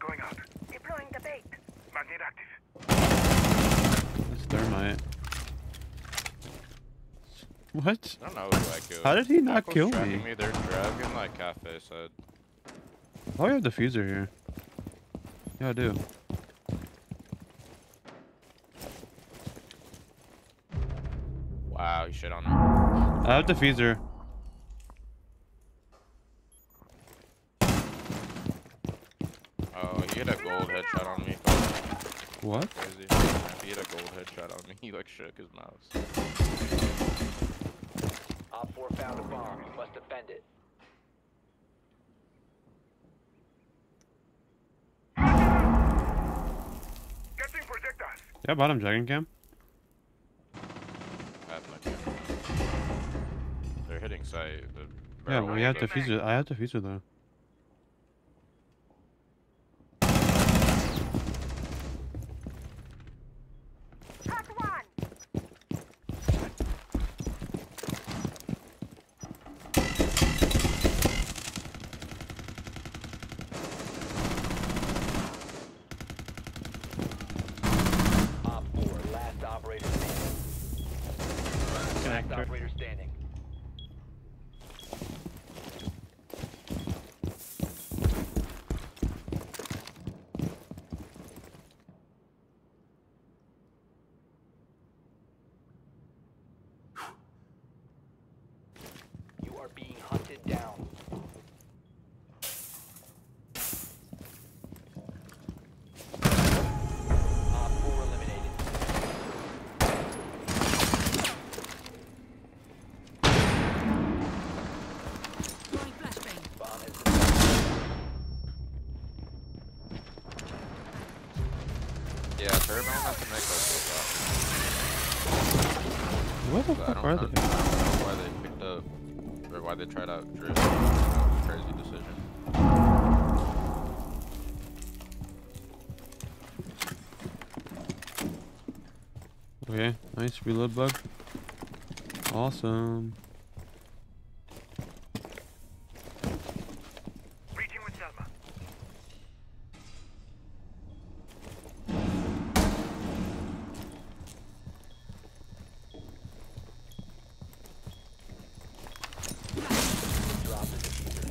going out. Deploying the bait. Magnet active. That's thermite. What? I don't know who I killed. How did he not Apple's kill me? me? They're dragging like cafe side. Oh, you have the diffuser here. Yeah, I do. Wow, you shit on me. I have diffuser. Oh, he had a gold headshot on me. What? Crazy. He had a gold headshot on me. He like shook his mouse. Op 4 found a bomb. You must defend it. Getting projectiles. Yeah, bottom dragon cam. I have no camera. They're hitting site. Yeah, we have window. diffuser. I have diffuser though. Hot one. Op 4, last operator standing. Last Connector. operator standing. You are being hunted down. Op 4 eliminated. Throwing flashbang. Bomb has been planted. Yeah, has to make goals What the fuck are I don't know why they picked up or why they tried out drift. Crazy decision. Okay, nice reload bug. Awesome. Reaching with Selma. Drop the diffuser.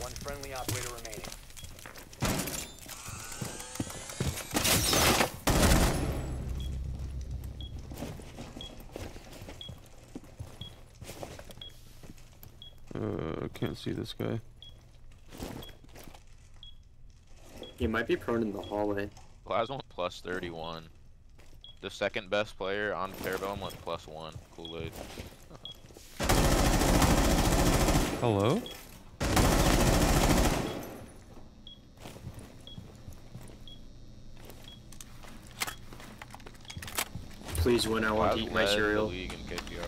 One friendly operator remaining. Uh, can't see this guy. He might be prone in the hallway. Plasma went plus 31. The second best player on Parabellum went plus one. Kool-Aid. Hello? Please win, I want to eat my cereal. league in KPR.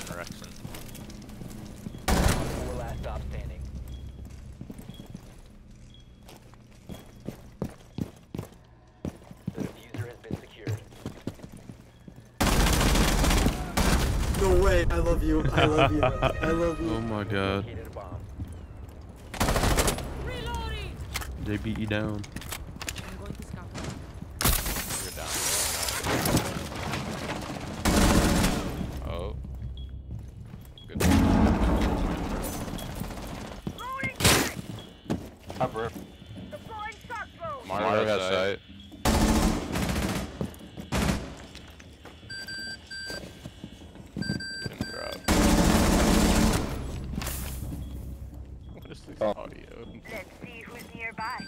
And Rexon. Four last stop standing. The diffuser has been secured. No way, I love you, I love you, I love you. Oh my god. Located a bomb. Reloading. They beat you down. I'm going to scout. You're down. Oh. Good. Throwing flash. Top roof. Deploying shock drone. Mario has sight. Didn't drop. What is this oh. audio? Let's see who's nearby.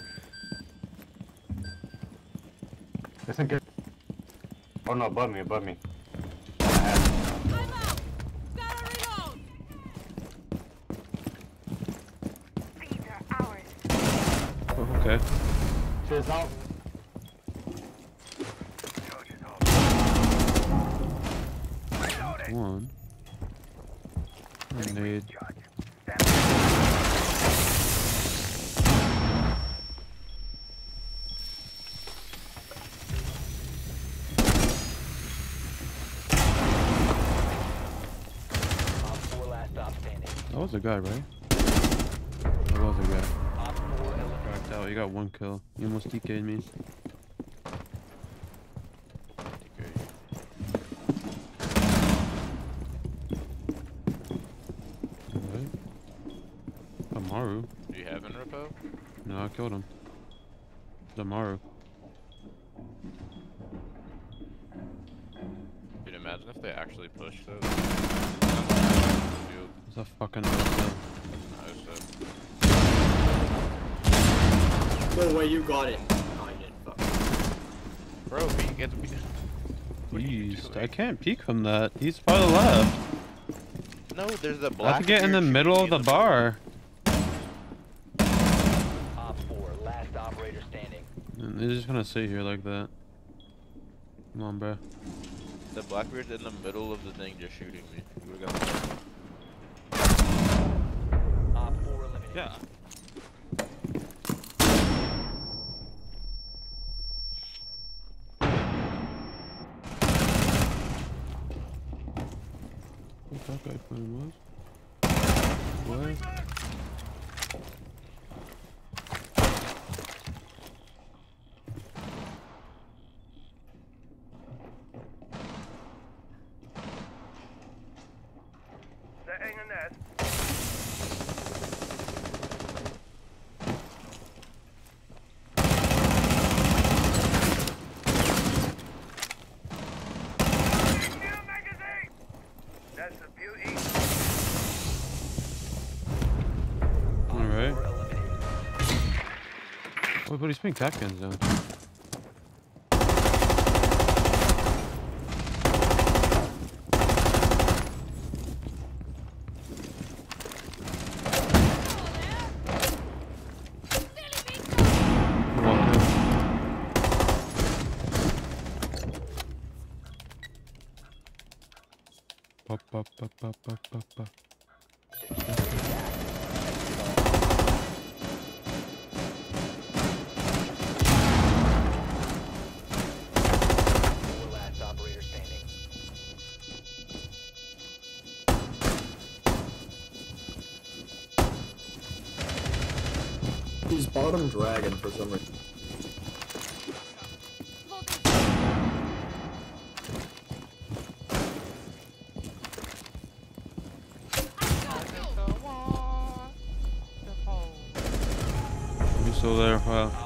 Listen good. Oh no, above me, above me. I'm out. Gotta reload. These are ours. Oh, okay. Cheers out. One. Grenade. Op 4 last stop standing. That was a guy, right? That was a guy. Op 4 eliminated. Cracked out. You got one kill. You almost DK'd me. Alright. Amaru. Do you have an repo? No, I killed him. Amaru. Dude, imagine if they actually pushed those. It's a fucking. I was, uh, No way, you got it. No, I didn't. Fuck. Bro, we get to be. What Jeez. I can't peek from that. He's far the left. No, there's a I black. have to get in the middle of me the bar. Op 4, last operator standing. And they're just gonna sit here like that. Come on, bro. The Blackbeard's in the middle of the thing just shooting me. You would've Op 4 eliminated. Yeah. That guy? What? Wait, but he's though. Walk in. Pop, pop, pop, pop, pop, pop, pop. He's bottom dragon for some reason. You still there? Wow.